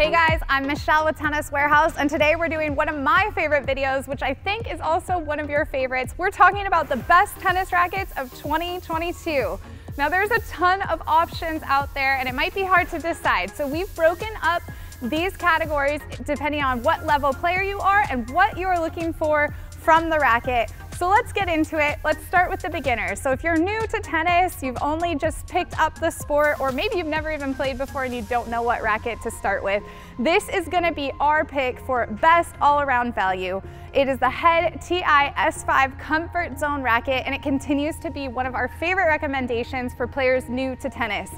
Hey guys, I'm Michelle with Tennis Warehouse and today we're doing one of my favorite videos, which I think is also one of your favorites. We're talking about the best tennis rackets of 2022. Now there's a ton of options out there and it might be hard to decide. So we've broken up these categories depending on what level player you are and what you're looking for from the racket. So let's get into it. Let's start with the beginners. So if you're new to tennis, you've only just picked up the sport, or maybe you've never even played before and you don't know what racket to start with, this is gonna be our pick for best all-around value. It is the Head TI S5 Comfort Zone racket, and it continues to be one of our favorite recommendations for players new to tennis.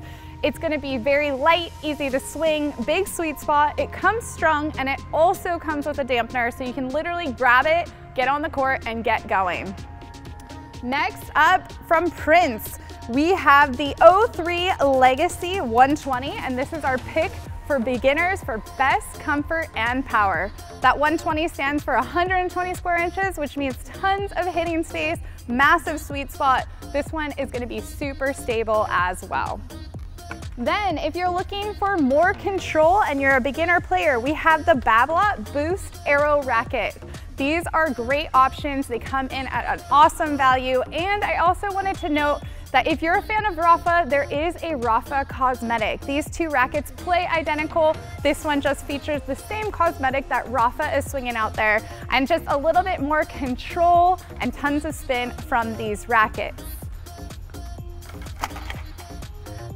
It's gonna be very light, easy to swing, big sweet spot. It comes strung and it also comes with a dampener so you can literally grab it, get on the court and get going. Next up from Prince, we have the O3 Legacy 120 and this is our pick for beginners for best comfort and power. That 120 stands for 120 square inches, which means tons of hitting space, massive sweet spot. This one is gonna be super stable as well. Then if you're looking for more control and you're a beginner player, we have the Babolat Boost Aero Racket. These are great options. They come in at an awesome value. And I also wanted to note that if you're a fan of Rafa, there is a Rafa cosmetic. These two rackets play identical. This one just features the same cosmetic that Rafa is swinging out there and just a little bit more control and tons of spin from these rackets.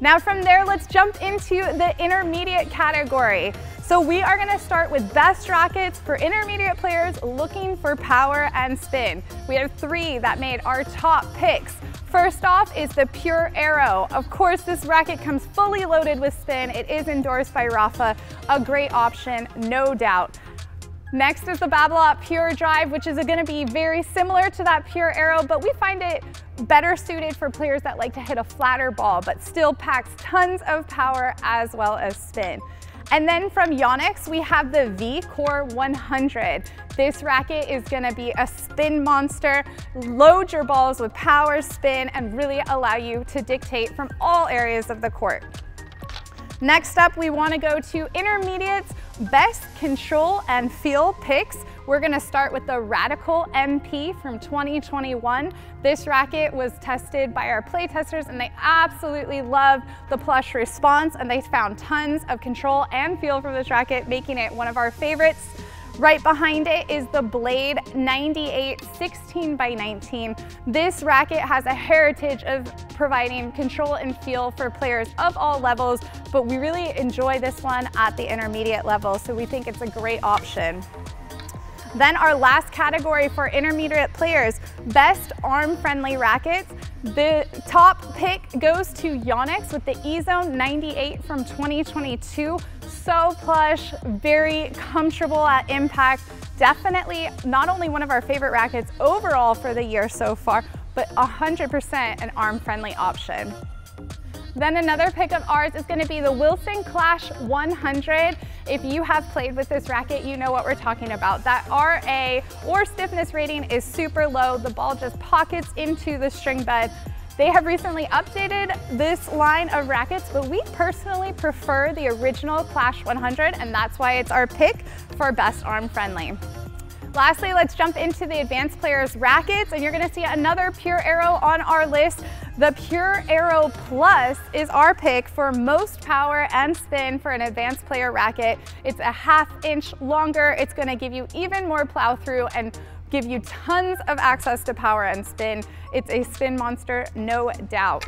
Now from there, let's jump into the intermediate category. So we are gonna start with best rackets for intermediate players looking for power and spin. We have three that made our top picks. First off is the Pure Aero. Of course, this racket comes fully loaded with spin. It is endorsed by Rafa, a great option, no doubt. Next is the Babolat Pure Drive, which is gonna be very similar to that Pure Aero, but we find it better suited for players that like to hit a flatter ball, but still packs tons of power as well as spin. And then from Yonex, we have the V-Core 100. This racket is gonna be a spin monster, load your balls with power, spin, and really allow you to dictate from all areas of the court. Next up, we wanna go to intermediates, best control and feel picks. We're gonna start with the Radical MP from 2021. This racket was tested by our play testers and they absolutely love the plush response and they found tons of control and feel from this racket, making it one of our favorites. Right behind it is the Blade 98 16 by 19. This racket has a heritage of providing control and feel for players of all levels, but we really enjoy this one at the intermediate level, so we think it's a great option. Then our last category for intermediate players, best arm-friendly rackets. The top pick goes to Yonex with the E-Zone 98 from 2022. So plush, very comfortable at impact. Definitely not only one of our favorite rackets overall for the year so far, but 100% an arm-friendly option. Then another pick of ours is gonna be the Wilson Clash 100. If you have played with this racket, you know what we're talking about. That RA or stiffness rating is super low. The ball just pockets into the string bed. They have recently updated this line of rackets, but we personally prefer the original Clash 100, and that's why it's our pick for best arm friendly. Lastly, let's jump into the advanced players rackets, and you're gonna see another Pure Aero on our list. The Pure Aero Plus is our pick for most power and spin for an advanced player racket. It's a half inch longer. It's gonna give you even more plow through and give you tons of access to power and spin. It's a spin monster, no doubt.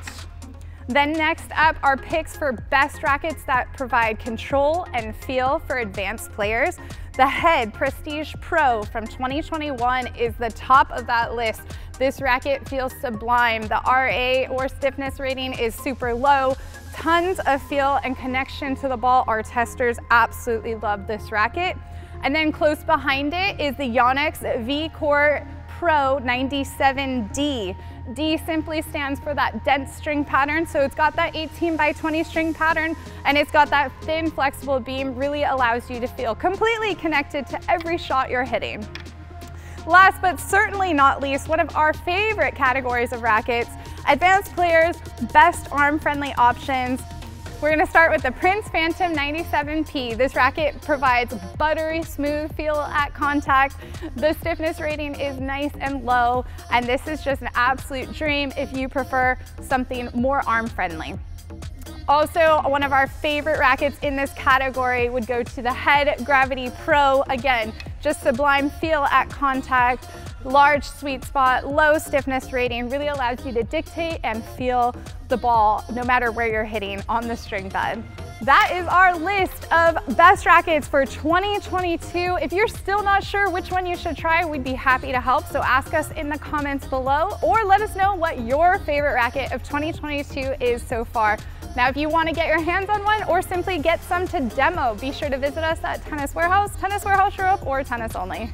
Then next up are picks for best rackets that provide control and feel for advanced players. The Head Prestige Pro from 2021 is the top of that list. This racket feels sublime. The RA or stiffness rating is super low. Tons of feel and connection to the ball. Our testers absolutely love this racket. And then close behind it is the Yonex V-Core Pro 97D. D simply stands for that dense string pattern. So it's got that 18 by 20 string pattern and it's got that thin flexible beam, really allows you to feel completely connected to every shot you're hitting. Last but certainly not least, one of our favorite categories of rackets, advanced players, best arm-friendly options. We're gonna start with the Prince Phantom 97P. This racket provides buttery smooth feel at contact. The stiffness rating is nice and low, and this is just an absolute dream if you prefer something more arm friendly. Also, one of our favorite rackets in this category would go to the Head Gravity Pro. Again, just sublime feel at contact, large sweet spot, low stiffness rating, really allows you to dictate and feel the ball no matter where you're hitting on the string bed. That is our list of best rackets for 2022. If you're still not sure which one you should try, we'd be happy to help. So ask us in the comments below or let us know what your favorite racket of 2022 is so far. Now, if you want to get your hands on one or simply get some to demo, be sure to visit us at Tennis Warehouse, Tennis Warehouse Europe, or Tennis Only.